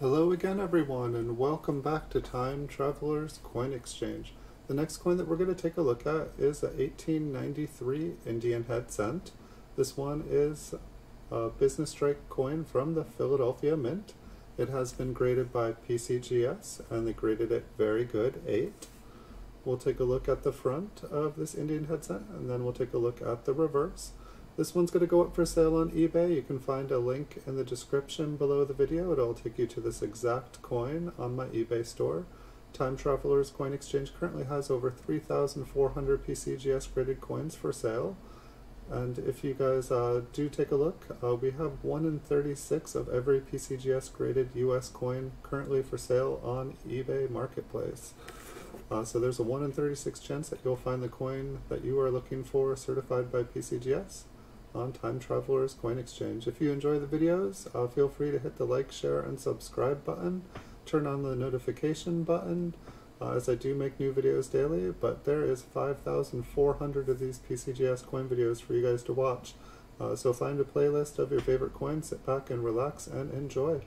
Hello again everyone and welcome back to Time Traveler's Coin Exchange. The next coin that we're going to take a look at is a 1893 Indian head cent. This one is a business strike coin from the Philadelphia Mint. It has been graded by PCGS and they graded it very good, 8. We'll take a look at the front of this Indian head cent and then we'll take a look at the reverse. This one's going to go up for sale on eBay. You can find a link in the description below the video. It'll take you to this exact coin on my eBay store. Time Traveler's Coin Exchange currently has over 3,400 PCGS graded coins for sale. And if you guys uh, do take a look, uh, we have 1 in 36 of every PCGS graded US coin currently for sale on eBay Marketplace. Uh, so there's a 1 in 36 chance that you'll find the coin that you are looking for certified by PCGS on Time Traveler's Coin Exchange. If you enjoy the videos, uh, feel free to hit the like, share, and subscribe button. Turn on the notification button uh, as I do make new videos daily, but there is 5,400 of these PCGS coin videos for you guys to watch. Uh, so find a playlist of your favorite coins, sit back and relax and enjoy.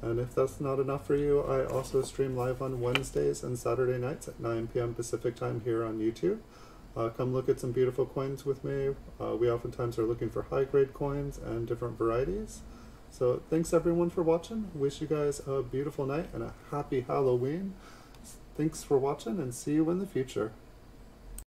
And if that's not enough for you, I also stream live on Wednesdays and Saturday nights at 9 p.m. Pacific time here on YouTube. Uh, come look at some beautiful coins with me. Uh, we oftentimes are looking for high grade coins and different varieties. So thanks everyone for watching. Wish you guys a beautiful night and a happy Halloween. Thanks for watching and see you in the future.